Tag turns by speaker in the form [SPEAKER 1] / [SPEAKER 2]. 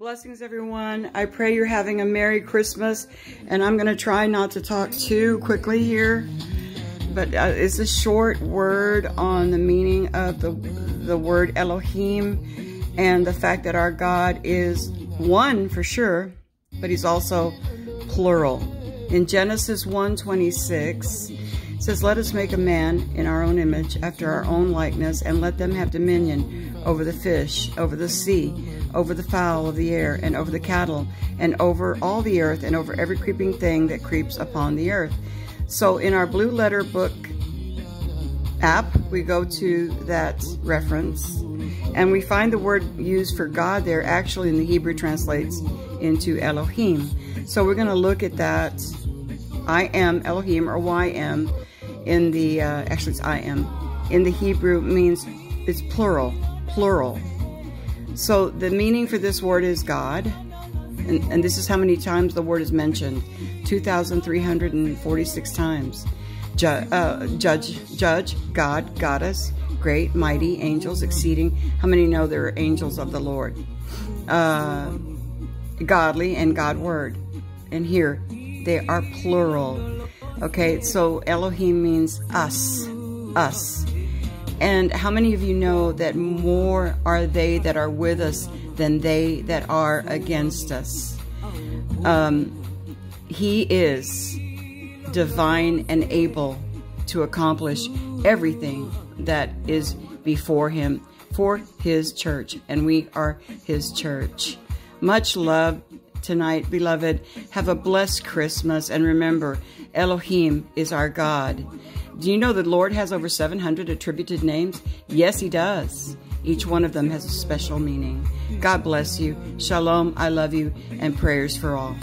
[SPEAKER 1] Blessings, everyone. I pray you're having a Merry Christmas, and I'm going to try not to talk too quickly here, but uh, it's a short word on the meaning of the, the word Elohim and the fact that our God is one for sure, but he's also plural. In Genesis 1:26, it says, Let us make a man in our own image, after our own likeness, and let them have dominion over the fish, over the sea, over the fowl of the air, and over the cattle, and over all the earth, and over every creeping thing that creeps upon the earth. So in our Blue Letter Book app, we go to that reference, and we find the word used for God there actually in the Hebrew translates into Elohim. So we're going to look at that I am Elohim or YM in the, uh, actually it's I am, in the Hebrew means, it's plural, plural. So the meaning for this word is God, and, and this is how many times the word is mentioned, 2,346 times. Ju uh, judge, judge, God, goddess, great, mighty, angels, exceeding. How many know there are angels of the Lord? Uh, godly and God word. And here, they are plural. Okay, so Elohim means us, us. And how many of you know that more are they that are with us than they that are against us? Um, he is divine and able to accomplish everything that is before him for his church, and we are his church. Much love tonight, beloved. Have a blessed Christmas. And remember, Elohim is our God. Do you know the Lord has over 700 attributed names? Yes, he does. Each one of them has a special meaning. God bless you. Shalom, I love you, and prayers for all.